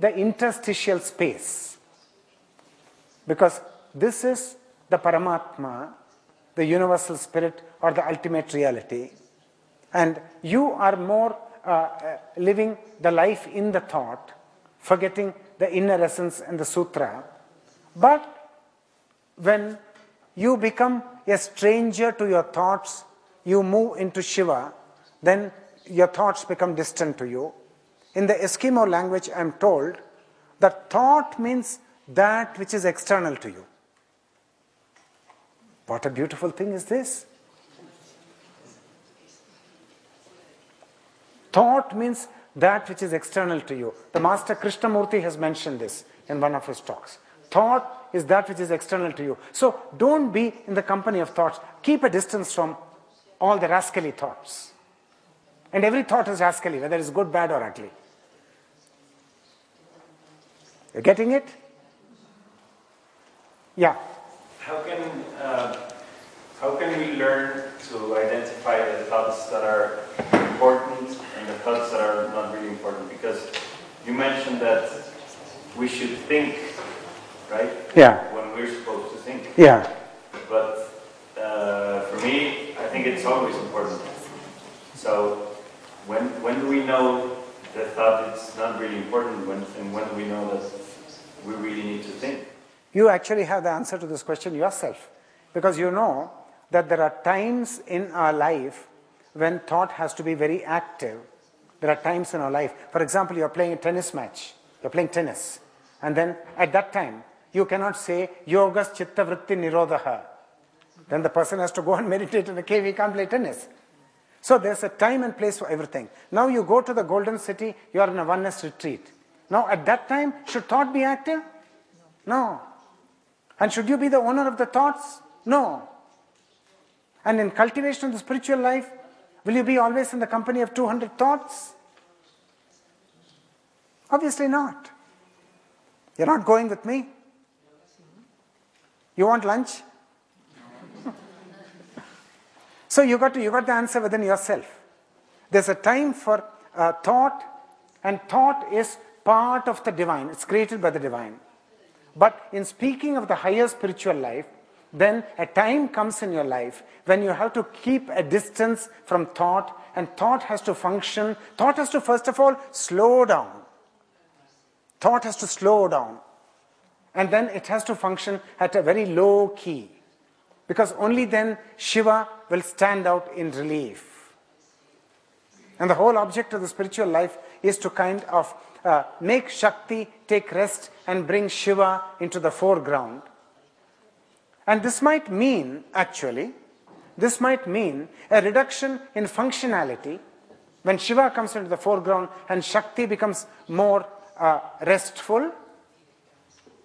the interstitial space. Because this is the Paramatma, the universal spirit or the ultimate reality. And you are more uh, uh, living the life in the thought, forgetting the inner essence and the sutra. But when you become a stranger to your thoughts, you move into Shiva, then your thoughts become distant to you. In the Eskimo language, I am told that thought means that which is external to you. What a beautiful thing is this! Thought means that which is external to you. The Master Krishnamurti has mentioned this in one of his talks. Thought is that which is external to you. So don't be in the company of thoughts. Keep a distance from all the rascally thoughts. And every thought is rascally, whether it's good, bad, or ugly. You're getting it? Yeah. How can uh, how can we learn to identify the thoughts that are important and the thoughts that are not really important? Because you mentioned that we should think, right? Yeah. When we're supposed to think. Yeah. But uh, for me, I think it's always important. So when when do we know the thought is not really important? When and when we know that we really need to think? You actually have the answer to this question yourself. Because you know that there are times in our life when thought has to be very active. There are times in our life. For example, you're playing a tennis match, you're playing tennis. And then at that time, you cannot say, Yogas Chitta Vritti Nirodha. Then the person has to go and meditate in a cave, he can't play tennis. So there's a time and place for everything. Now you go to the golden city, you are in a oneness retreat. Now at that time, should thought be active? No. And should you be the owner of the thoughts? No. And in cultivation of the spiritual life, will you be always in the company of 200 thoughts? Obviously not. You're not going with me. You want lunch? So you got to you got the answer within yourself. There's a time for uh, thought, and thought is part of the divine. It's created by the divine. But in speaking of the higher spiritual life, then a time comes in your life when you have to keep a distance from thought, and thought has to function. Thought has to, first of all, slow down. Thought has to slow down. And then it has to function at a very low key. Because only then Shiva will stand out in relief. And the whole object of the spiritual life is to kind of uh, make Shakti take rest and bring Shiva into the foreground. And this might mean, actually, this might mean a reduction in functionality when Shiva comes into the foreground and Shakti becomes more uh, restful.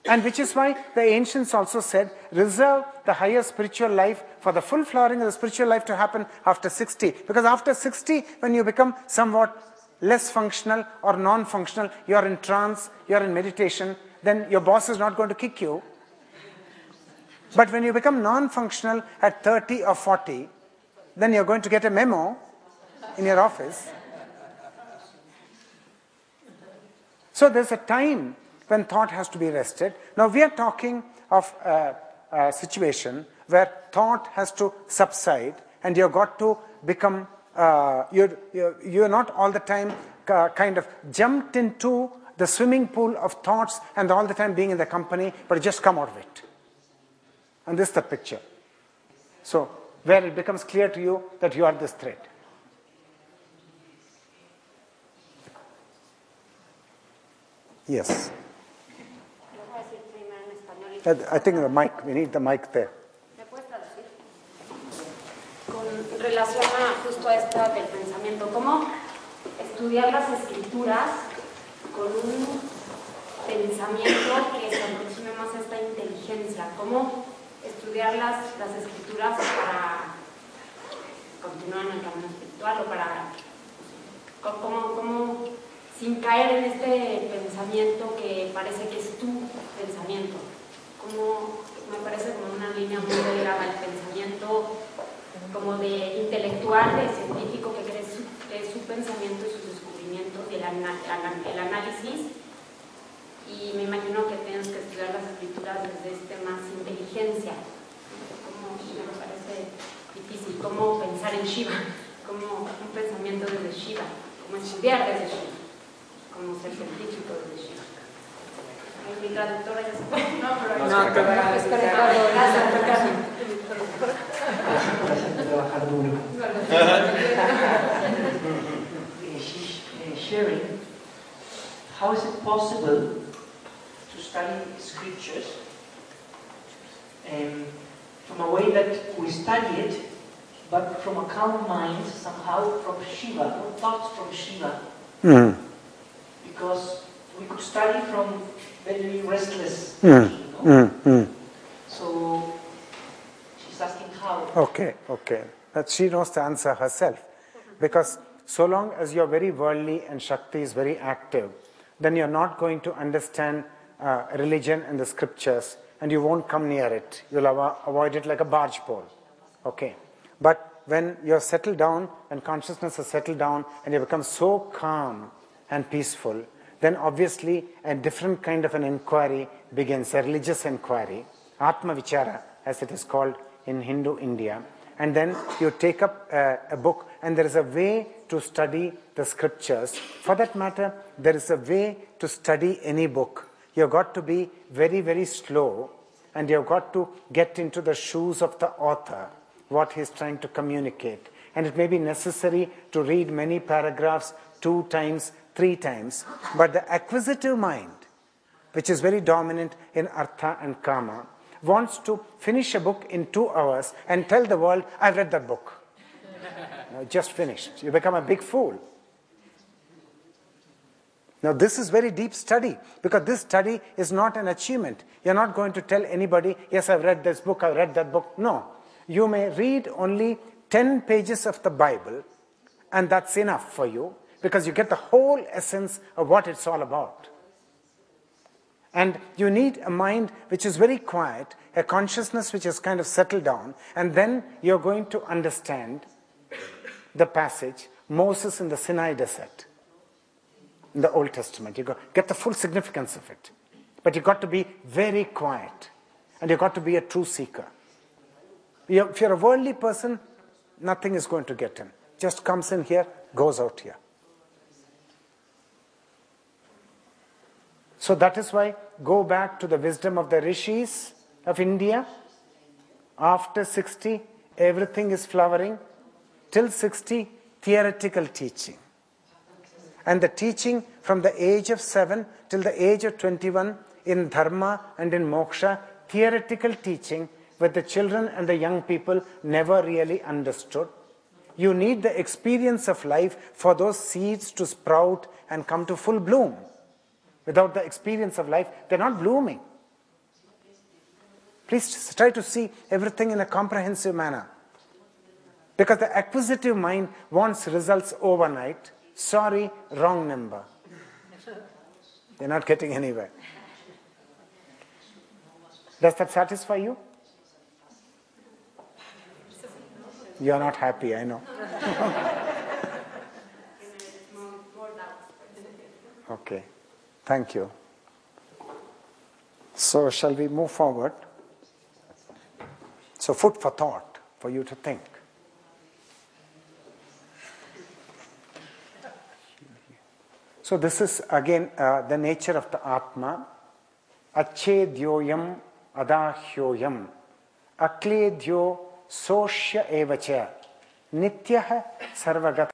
And which is why the ancients also said, reserve the higher spiritual life for the full flowering of the spiritual life to happen after 60. Because after 60, when you become somewhat less functional or non functional, you are in trance, you are in meditation, then your boss is not going to kick you. But when you become non functional at 30 or 40, then you're going to get a memo in your office. So there's a time when thought has to be rested. Now we are talking of a, a situation where thought has to subside and you've got to become, uh, you're, you're, not all the time kind of jumped into the swimming pool of thoughts and all the time being in the company, but just come out of it. And this is the picture. So, where it becomes clear to you that you are this thread. Yes. I think the mic, we need the mic there. Con relación a justo a esta del pensamiento, ¿cómo estudiar las escrituras con un pensamiento que se aproxime más a esta inteligencia? ¿Cómo estudiar las, las escrituras para continuar en el camino espiritual o para cómo, cómo sin caer en este pensamiento que parece que es tu pensamiento como, me parece como una línea muy delgada el pensamiento como de intelectual, de científico que cree su, su pensamiento y sus descubrimientos y análisis y me imagino que tienes que estudiar las escrituras desde este más inteligencia. Como, me parece difícil, cómo pensar en Shiva, como un pensamiento desde Shiva, cómo estudiar desde Shiva, como ser científico desde Shiva. Ay, Mi traductora ya se fue. No, pero No, no, pero- es para Ricardo. Gracias, Ricardo. Gracias trabajar duro. She's sharing how is it possible to study scriptures um, from a way that we study it, but from a calm mind, somehow from Shiva, no thoughts from Shiva, Mm. because we could study from very restless, Mm. you know? Mm. Mm. So she's asking how. Okay, okay. But she knows the answer herself. Because so long as you're very worldly and Shakti is very active, then you're not going to understand uh, religion and the scriptures and you won't come near it. You'll avo- avoid it like a barge pole. Okay. But when you're settled down, and consciousness is settled down and you become so calm and peaceful, then obviously a different kind of an inquiry begins, a religious inquiry, Atma Vichara, as it is called in Hindu India. And then you take up a, a book, and there is a way to study the scriptures. For that matter, there is a way to study any book. You've got to be very, very slow, and you've got to get into the shoes of the author, what he's trying to communicate. And it may be necessary to read many paragraphs two times, three times. But the acquisitive mind, which is very dominant in Artha and Kama, wants to finish a book in two hours and tell the world, I've read that book. No, just finished. You become a big fool. Now, this is very deep study because this study is not an achievement. You're not going to tell anybody, Yes, I've read this book, I've read that book. No. You may read only 10 pages of the Bible, and that's enough for you because you get the whole essence of what it's all about. And you need a mind which is very quiet, a consciousness which is kind of settled down, and then you're going to understand the passage Moses in the Sinai desert in the Old Testament. You go, get the full significance of it. But you've got to be very quiet, and you've got to be a true seeker. If you're a worldly person, nothing is going to get in. Just comes in here, goes out here. So that is why go back to the wisdom of the rishis of India. After 60, everything is flowering. Till 60, theoretical teaching. And the teaching from the age of 7 till the age of 21 in Dharma and in Moksha, theoretical teaching with the children and the young people never really understood. You need the experience of life for those seeds to sprout and come to full bloom. Without the experience of life, they're not blooming. Please try to see everything in a comprehensive manner. Because the acquisitive mind wants results overnight. Sorry, wrong number. They're not getting anywhere. Does that satisfy you? You are not happy, I know. Okay, thank you. So, shall we move forward? So, food for thought for you to think. So, this is again uh, the nature of the Atma. Achedyoyam adahyoyam akledyo soshya evacha nityah sarvagata.